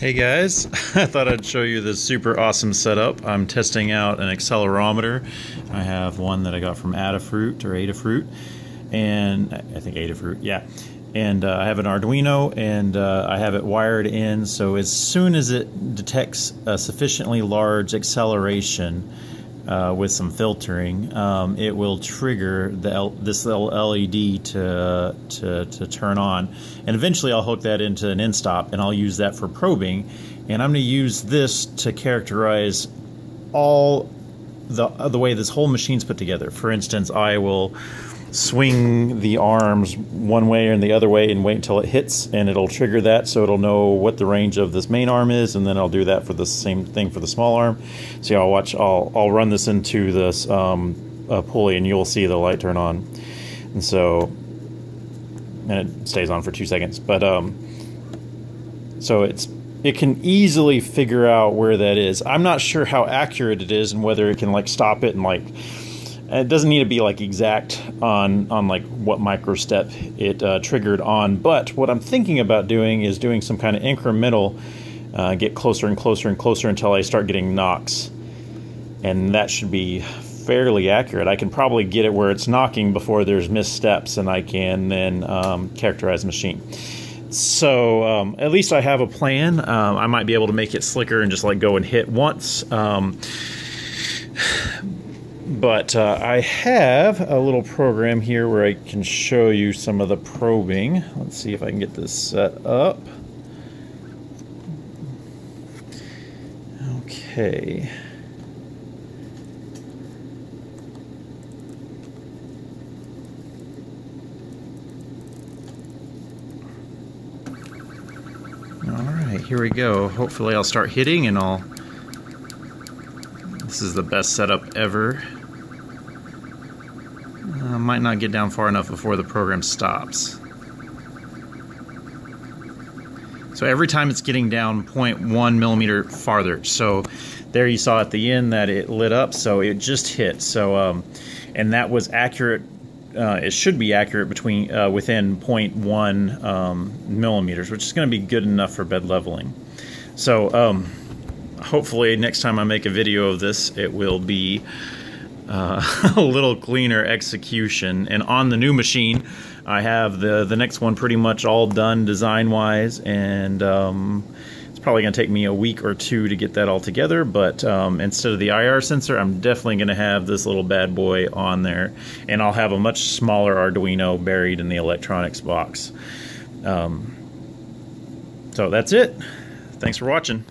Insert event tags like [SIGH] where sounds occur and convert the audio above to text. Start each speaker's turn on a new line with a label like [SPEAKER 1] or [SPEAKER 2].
[SPEAKER 1] Hey guys, [LAUGHS] I thought I'd show you this super awesome setup. I'm testing out an accelerometer. I have one that I got from Adafruit or Adafruit, and I think Adafruit, yeah. And uh, I have an Arduino, and uh, I have it wired in. So as soon as it detects a sufficiently large acceleration, uh, with some filtering, um, it will trigger the L this little LED to, to, to turn on. And eventually I'll hook that into an end stop and I'll use that for probing. And I'm going to use this to characterize all the, the way this whole machine's put together. For instance, I will swing the arms one way and the other way and wait until it hits and it'll trigger that so it'll know what the range of this main arm is and then I'll do that for the same thing for the small arm. So yeah, I'll watch I'll, I'll run this into this um, pulley and you'll see the light turn on. And so and it stays on for two seconds. But um so it's it can easily figure out where that is. I'm not sure how accurate it is and whether it can like stop it and like it doesn't need to be like exact on on like what micro step it uh, triggered on, but what I'm thinking about doing is doing some kind of incremental, uh, get closer and closer and closer until I start getting knocks, and that should be fairly accurate. I can probably get it where it's knocking before there's missteps, and I can then um, characterize the machine. So um, at least I have a plan. Um, I might be able to make it slicker and just like go and hit once. But uh, I have a little program here where I can show you some of the probing. Let's see if I can get this set up. Okay. Here we go. Hopefully I'll start hitting and I'll... This is the best setup ever. Uh, might not get down far enough before the program stops. So every time it's getting down 0.1 millimeter farther. So there you saw at the end that it lit up, so it just hit. So um, and that was accurate. Uh, it should be accurate between uh, within 0.1 um, millimeters, which is going to be good enough for bed leveling. So um, hopefully next time I make a video of this, it will be uh, [LAUGHS] a little cleaner execution. And on the new machine, I have the the next one pretty much all done design wise, and um, it's probably going to take me a week or two to get that all together. But um, instead of the IR sensor, I'm definitely going to have this little bad boy on there, and I'll have a much smaller Arduino buried in the electronics box. Um, so that's it. Thanks for watching.